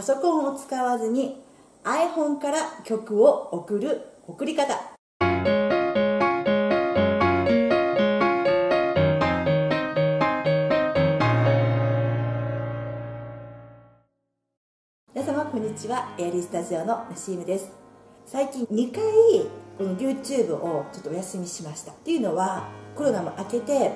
パソコンを使わずに iPhone から曲を送る送り方。皆様こんにちは。エアリースタジオのナシームです。最近2回この YouTube をちょっとお休みしました。っていうのはコロナも明けて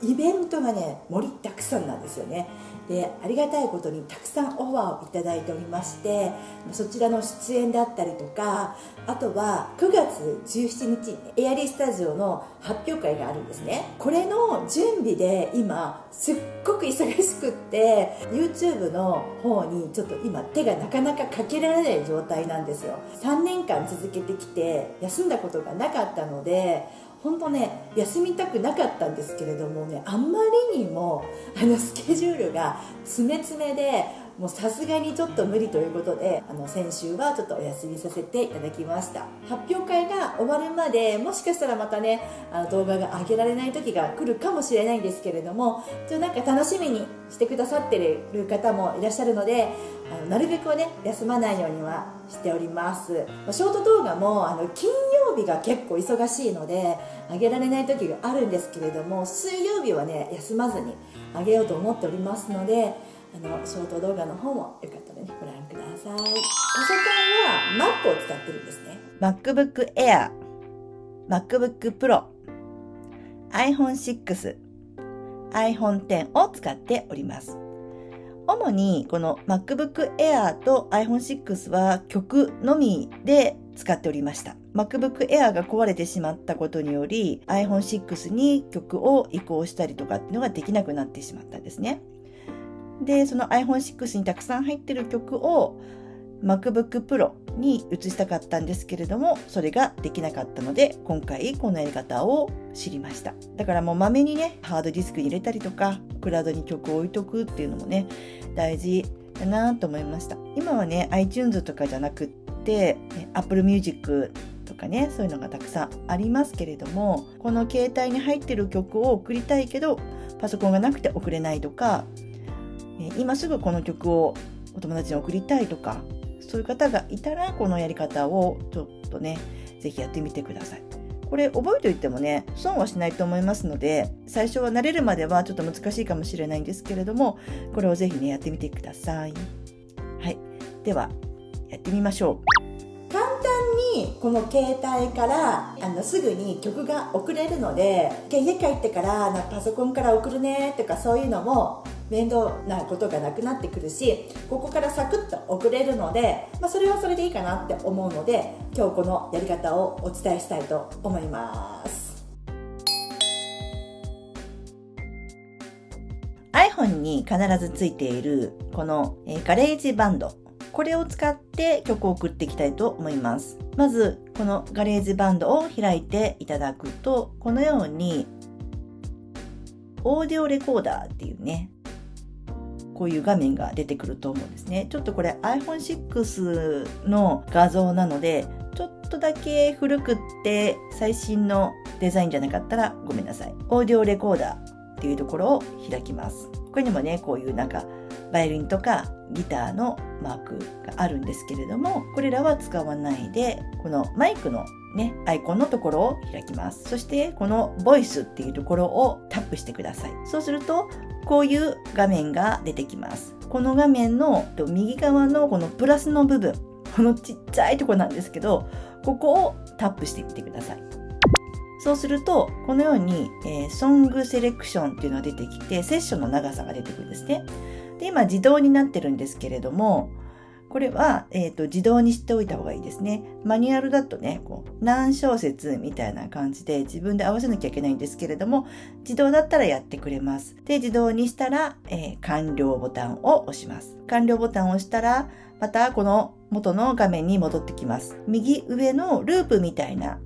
イベントがね盛りだくさんなんですよね。でありがたいことにたくさんオファーをいただいておりましてそちらの出演だったりとかあとは9月17日エアリースタジオの発表会があるんですね。これの準備で今すっごく忙しくって YouTube の方にちょっと今手がなかなかかけられない状態なんですよ。3年間続けてきて休んだことがなかったので本当ね休みたくなかったんですけれどもねあんまりにもあのスケジュールが詰め詰めでもうさすがにちょっと無理ということであの先週はちょっとお休みさせていただきました。発表会が終わるまでもしかしたらまたねあの動画が上げられない時が来るかもしれないんですけれどもちょなんか楽しみにしてくださってる方もいらっしゃるのであのなるべくね休まないようにはしております。ショート動画もあの金曜日が結構忙しいので上げられない時があるんですけれども水曜日はね休まずに上げようと思っておりますのであのショート動画の方もよかったらねご覧ください。パソコンは Mac を使ってるんですね。MacBook Air、MacBook Pro、iPhone 6、iPhone X を使っております。主にこの MacBook Air と iPhone 6は曲のみで使っておりました。MacBook Air が壊れてしまったことにより iPhone 6に曲を移行したりとかっていうのができなくなってしまったんですね。で、その iPhone 6にたくさん入ってる曲を MacBook Pro に移したかったんですけれども、それができなかったので、今回このやり方を知りました。だからもうまめにね、ハードディスクに入れたりとか、クラウドに曲を置いとくっていうのもね、大事だなと思いました。今はね、iTunes とかじゃなくって、Apple Music とかね、そういうのがたくさんありますけれども、この携帯に入ってる曲を送りたいけど、パソコンがなくて送れないとか、今すぐこの曲をお友達に送りたいとか、そういう方がいたら、このやり方をちょっとね、ぜひやってみてください。これ覚えておいてもね、損はしないと思いますので、最初は慣れるまではちょっと難しいかもしれないんですけれども、これをぜひね、やってみてください。はい。では、やってみましょう。簡単にこの携帯からあのすぐに曲が送れるので家帰ってからパソコンから送るねとかそういうのも面倒なことがなくなってくるしここからサクッと送れるので、まあ、それはそれでいいかなって思うので今日このやり方をお伝えしたいと思います。iPhone に必ずついているこの、え GarageBand。これを使って曲を送っていきたいと思います。まず、この GarageBand を開いていただくと、このように、オーディオレコーダーっていうね、こういう画面が出てくると思うんですね。ちょっとこれ iPhone6 の画像なので、ちょっとだけ古くって最新のデザインじゃなかったらごめんなさい。オーディオレコーダーっていうところを開きます。これにもね、こういうなんかバイオリンとかギターのマークがあるんですけれども、これらは使わないで、このマイクのね、アイコンのところを開きます。そして、このボイスっていうところをタップしてください。そうすると、こういう画面が出てきます。この画面の右側のこのプラスの部分、このちっちゃいとこなんですけど、ここをタップしてみてください。そうすると、このように、えーソングセレクションっていうのが出てきて、セッションの長さが出てくるんですね。で、今自動になってるんですけれども、これは、えーと自動にしておいた方がいいですね。マニュアルだとね、こう何小節みたいな感じで自分で合わせなきゃいけないんですけれども、自動だったらやってくれます。で、自動にしたら、えー完了ボタンを押します。完了ボタンを押したら、またこの元の画面に戻ってきます。右上のループみたいな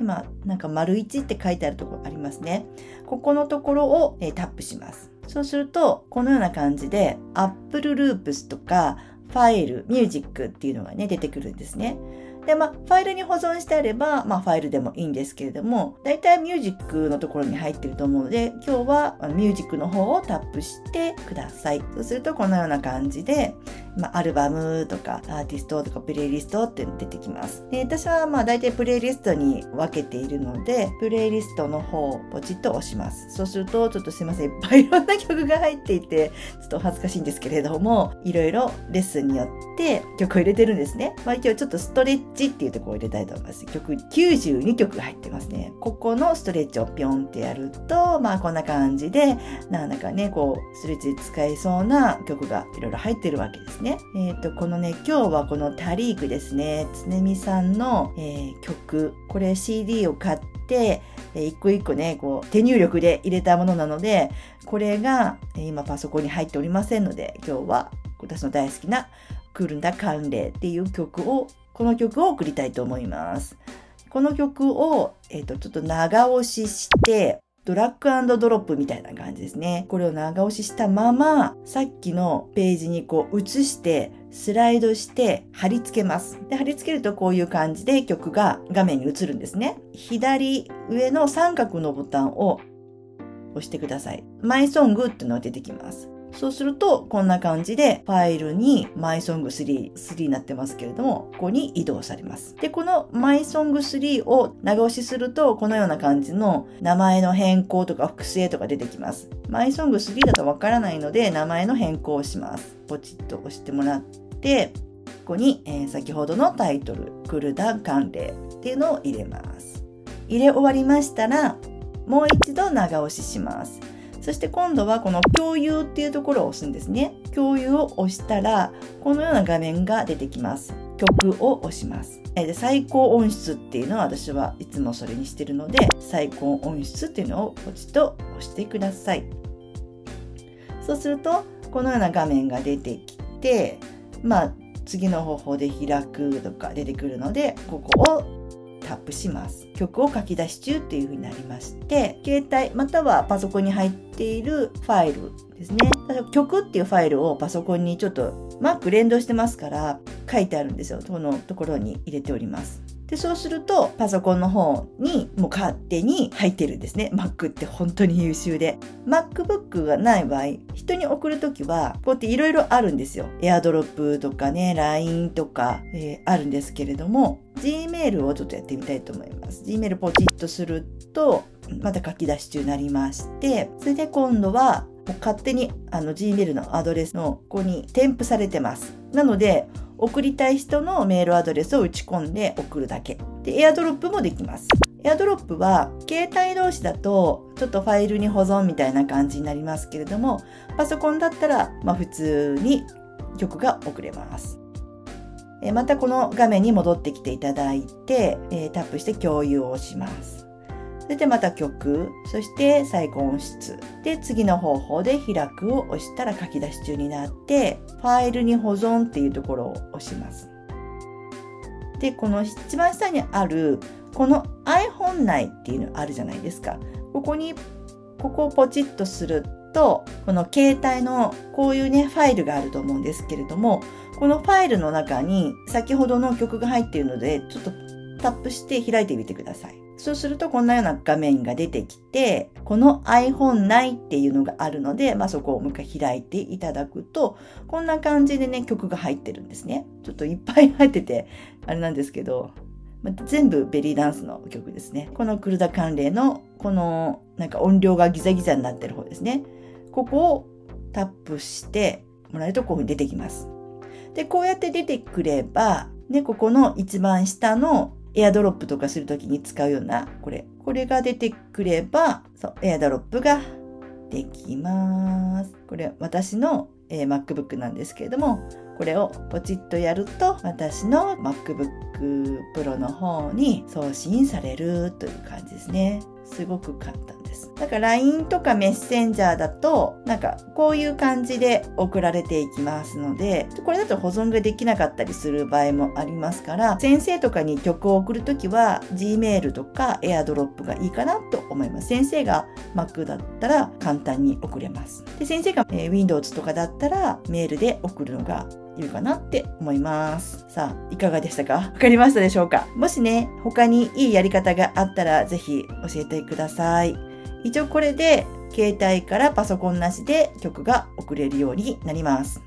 今、なんか丸1って書いてあるところありますね。ここのところを、えータップします。そうすると、このような感じで、Apple Loops とか、ファイル、ミュージックっていうのがね、出てくるんですね。で、まあ、ファイルに保存してあれば、まあ、ファイルでもいいんですけれども、だいたいミュージックのところに入ってると思うので、今日はミュージックの方をタップしてください。そうすると、このような感じで、まあ、アルバムとかアーティストとかプレイリストって出てきます。で私はまあ大体プレイリストに分けているので、プレイリストの方をポチッと押します。そうすると、ちょっとすいません、いっぱいいろんな曲が入っていて、ちょっと恥ずかしいんですけれども、いろいろレッスンによって曲を入れてるんですね。まあ今日ちょっとストレッチっていうところを入れたいと思います。曲92曲が入ってますね。ここのストレッチをピョンってやると、まあこんな感じで、なんだかね、こう、ストレッチで使えそうな曲がいろいろ入ってるわけですね。ね。えっ、ー、と、このね、今日はこのタリークですね、つねみさんの、えー、曲、これ CD を買って、えー、一個一個ね、こう、手入力で入れたものなので、これが、え、今パソコンに入っておりませんので、今日は私の大好きなクールな慣例っていう曲を、この曲を送りたいと思います。この曲を、えっ、と、ちょっと長押しして、ドラッグドロップみたいな感じですね。これを長押ししたまま、さっきのページにこう移して、スライドして貼り付けます。で、貼り付けるとこういう感じで曲が画面に映るんですね。左上の三角のボタンを押してください。マイソングっていうのが出てきます。そうすると、こんな感じでファイルに MySong3、3になってますけれども、ここに移動されます。で、この MySong3 を長押しすると、このような感じの名前の変更とか複製とか出てきます。MySong3 だとわからないので、名前の変更をします。ポチッと押してもらって、ここに、えー、先ほどのタイトル、クルダ関連っていうのを入れます。入れ終わりましたら、もう一度長押しします。そして今度はこの共有っていうところを押すんですね。共有を押したら、このような画面が出てきます。曲を押します。で最高音質っていうのは私はいつもそれにしてるので、最高音質っていうのをポチッと押してください。そうすると、このような画面が出てきて、まあ、次の方法で開くとか出てくるので、ここをタップします。曲を書き出し中っていう風になりまして、携帯またはパソコンに入っているファイルですね。曲っていうファイルをパソコンにちょっと Mac 連動してますから書いてあるんですよ。このところに入れております。で、そうすると、パソコンの方にもう勝手に入ってるんですね。Mac って本当に優秀で。MacBook がない場合、人に送るときは、こうやっていろいろあるんですよ。AirDrop とかね、LINE とか、えー、あるんですけれども、Gmail をちょっとやってみたいと思います。Gmail ポチッとすると、また書き出し中になりまして、それで今度は、勝手にあの Gmail のアドレスのここに添付されてます。なので、送りたい人のメールアドレスを打ち込んで送るだけ。で、エアドロップもできます。エアドロップは携帯同士だとちょっとファイルに保存みたいな感じになりますけれども、パソコンだったらま普通に曲が送れます。またこの画面に戻ってきていただいて、タップして共有をします。それでまた曲、そして最高音質。で、次の方法で開くを押したら書き出し中になって、ファイルに保存っていうところを押します。で、この一番下にある、この iPhone 内っていうのあるじゃないですか。ここに、ここをポチッとすると、この携帯のこういうね、ファイルがあると思うんですけれども、このファイルの中に先ほどの曲が入っているので、ちょっとタップして開いてみてください。そうするとこんなような画面が出てきて、この iPhone 内っていうのがあるので、まあ、そこをもう一回開いていただくと、こんな感じでね、曲が入ってるんですね。ちょっといっぱい入ってて、あれなんですけど、まあ、全部ベリーダンスの曲ですね。このクルダ関連の、このなんか音量がギザギザになってる方ですね。ここをタップしてもらえるとこういうふうに出てきます。で、こうやって出てくれば、ね、ここの一番下のエアドロップとかするときに使うような、これ。これが出てくれば、そう、エアドロップができます。これ、私の、えー、MacBook なんですけれども、これをポチッとやると、私の MacBook Pro の方に送信されるという感じですね。すごく簡単です。だから LINE とかメッセンジャーだと、なんかこういう感じで送られていきますので、これだと保存ができなかったりする場合もありますから、先生とかに曲を送るときは Gmail とか AirDrop がいいかなと思います。先生が Mac だったら簡単に送れます。で先生がえ Windows とかだったらメールで送るのがいるかなって思います。さあ、いかがでしたか？わかりましたでしょうか？もしね、他にいいやり方があったらぜひ教えてください。一応これで携帯からパソコンなしで曲が送れるようになります。